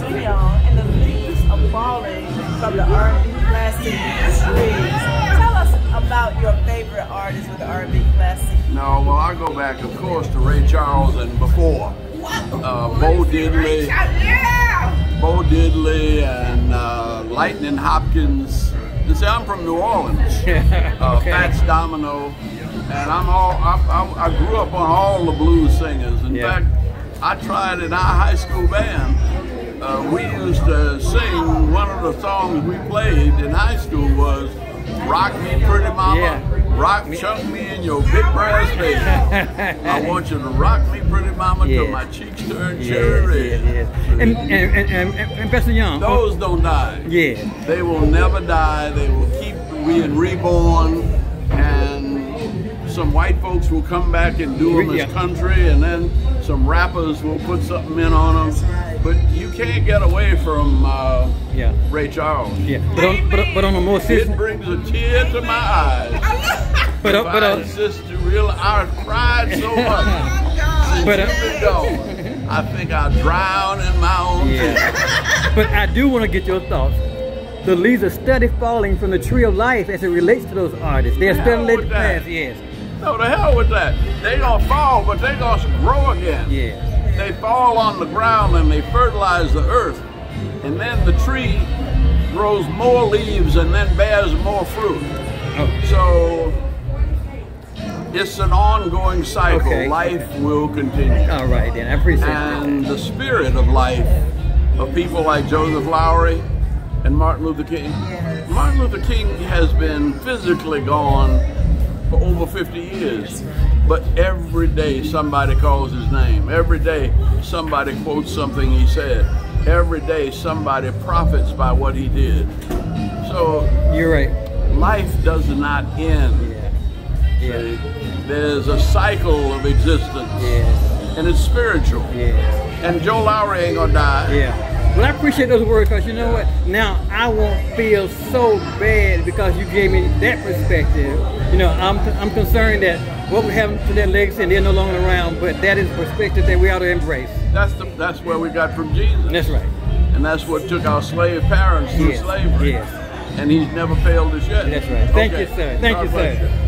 Pastor Leon, and the leaves are falling from the R&B classic trees. Tell us about your favorite artist with the R&B classic. No, well, I go back, of course, to Ray Charles and before. Uh, Bo Diddley, Bo Diddley, and uh, Lightning Hopkins. You see, I'm from New Orleans. Uh, Okay. Fats Domino, and I'm all. I, I, I grew up on all the blues singers. In Yeah. fact, I tried in our high school band. We used to sing one of the songs we played in high school was "Rock Me, Pretty Mama." Yeah. Rock, chunk me in your big brass baby. I want you to rock me, pretty mama, till my cheeks turn Yes, cherry yes, red. yes. And, and, and, and, and, Pastor Young. Those don't die. Yeah. They will never die. They will keep being reborn, some white folks will come back and do them as country, and then some rappers will put something in on them. But you can't get away from uh, Yeah. Ray Charles. Yeah. But on, but, but on a more It brings a tear to my eyes. but uh, but I uh, insist to real, I cried so much. Since But, uh, gone, I think I'll drown in my own tears. yeah. but I do want to get your thoughts. The leaves are steady falling from the tree of life as it relates to those artists. They're The steady hell letting with that. pass. Yes. No, the hell with that. They gonna fall, but they gonna grow again. Yeah. They fall on the ground and they fertilize the earth, and then the tree grows more leaves and then bears more fruit. Oh. So it's an ongoing cycle. Okay. Life will continue. All right then. I appreciate that. and the spirit of life of people like Joseph Lowery and Martin Luther King. Yes. Martin Luther King has been physically gone for over 50 years, but every day somebody calls his name. Every day somebody quotes something he said. Every day somebody profits by what he did. So You're right. life does not end. Yeah. Yeah. There's a cycle of existence, Yeah. and it's spiritual. Yeah. And Joe Lowery ain't gonna die. Yeah. Well, I appreciate those words because you know what? Now I won't feel so bad because you gave me that perspective. You know, I'm I'm concerned that what we have to their legacy and they're no longer around, but that is a perspective that we ought to embrace. That's the that's where we got from Jesus. That's right. And that's what took our slave parents through Yes, slavery. yes. And he's never failed us yet. That's right. Thank Okay. you, sir. Thank God you, sir.